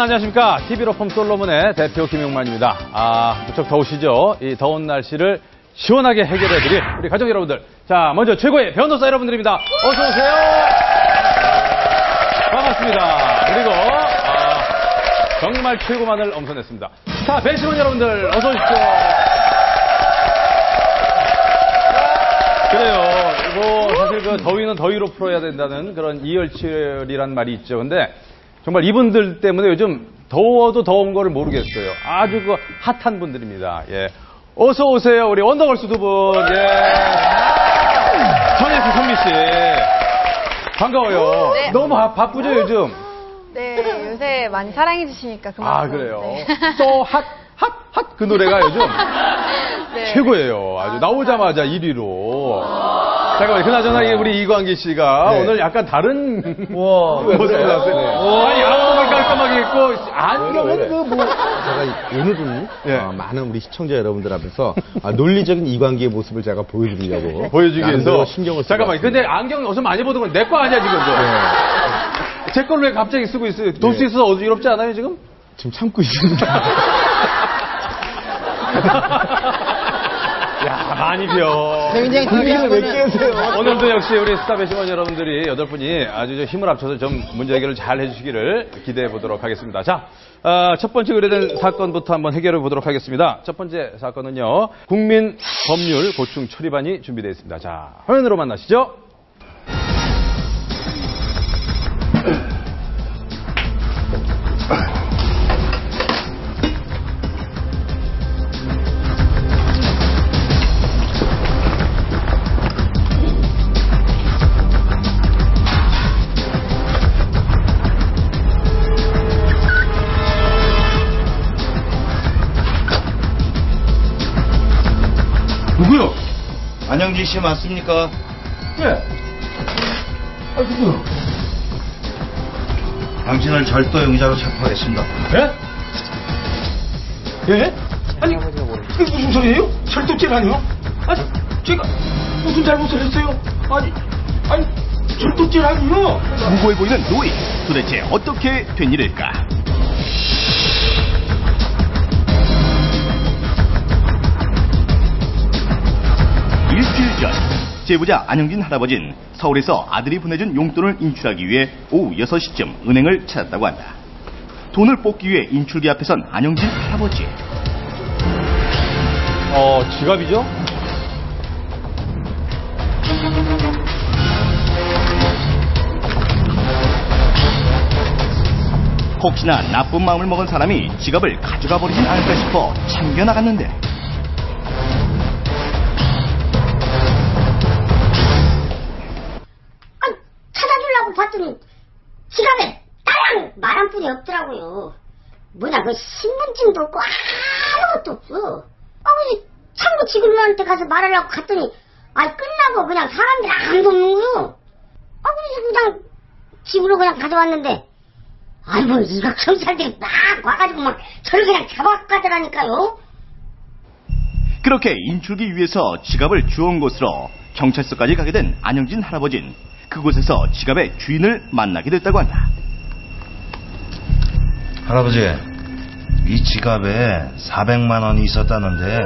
안녕하십니까. TV로펌 솔로몬의 대표 김용만입니다. 아, 무척 더우시죠? 이 더운 날씨를 시원하게 해결해드릴 우리 가족 여러분들. 자, 먼저 최고의 변호사 여러분들입니다. 어서오세요. 반갑습니다. 그리고, 아, 정말 최고만을 엄선했습니다. 자, 배심원 여러분들, 어서오십시오. 그래요. 뭐 사실 그 더위는 더위로 풀어야 된다는 그런 이열치열이란 말이 있죠. 근데 정말 이분들 때문에 요즘 더워도 더운 거를 모르겠어요. 아주 그 핫한 분들입니다. 예. 어서 오세요. 우리 원더걸스 두 분. 예. 전혜수 선미 씨. 반가워요. 네. 너무 바, 바쁘죠, 요즘? 네, 요새 많이 사랑해 주시니까 그만. 아, 그래요. 또 핫, 핫, 핫 그 노래가 요즘 네. 최고예요. 아주 나오자마자 1위로. 잠깐만요. 그나저나 이게 우리 이광기 씨가 네. 오늘 약간 다른 와, 모습을 나왔어요. 아니, 양복을 깔끔하게 입고 안경은? 그 뭐. 제가 오늘은 예. 어, 많은 우리 시청자 여러분들 앞에서 아, 논리적인 이관계의 모습을 제가 보여드리려고 보여주기 위해서. 신경을 쓰고 잠깐만. 왔습니다. 근데 안경 어서 많이 보던 건 내 거 아니야, 지금. 네. 제 걸로 왜 갑자기 쓰고 있어요? 돌수 있어서 어지럽지 않아요, 지금? 지금 참고 있습니다. 벼. 굉장히 분위기를 왜 깨세요? 오늘도 역시 우리 스타 배심원 여러분들이 여덟 분이 아주 저 힘을 합쳐서 좀 문제 해결을 잘 해주시기를 기대해 보도록 하겠습니다. 자, 어, 첫 번째 의뢰된 사건부터 한번 해결해 보도록 하겠습니다. 첫 번째 사건은요, 국민 법률 고충 처리반이 준비되어 있습니다. 자, 화면으로 만나시죠. 안영진 씨 맞습니까? 예. 아, 누구요? 당신을 절도 용의자로 체포하겠습니다. 예? 예? 아니, 이게 무슨 소리예요? 절도죄라니요? 아니, 제가 무슨 잘못을 했어요? 아니, 아니, 절도죄라니요? 무고해 보이는 노인 도대체 어떻게 된 일일까 제보자 안영진 할아버진 서울에서 아들이 보내준 용돈을 인출하기 위해 오후 6시쯤 은행을 찾았다고 한다. 돈을 뽑기 위해 인출기 앞에 선 안영진 할아버지. 어, 지갑이죠? 혹시나 나쁜 마음을 먹은 사람이 지갑을 가져가 버리진 않을까 싶어 챙겨 나갔는데 찾아주려고 봤더니 지갑에 따랑 말한 푼이 없더라고요. 뭐냐, 그 신분증도 없고 아무것도 없어. 아버지, 참고 지구님한테 가서 말하려고 갔더니, 아이, 끝나고 그냥 사람들 안 돕는 거요. 아버지, 그냥 집으로 그냥 가져왔는데, 아이고, 이거 경찰들이 막 와가지고 막 저를 그냥 잡아가더라니까요. 그렇게 인출기 위해서 지갑을 주운 곳으로 경찰서까지 가게 된 안영진 할아버진 그곳에서 지갑의 주인을 만나게 됐다고 한다. 할아버지, 이 지갑에 400만 원이 있었다는데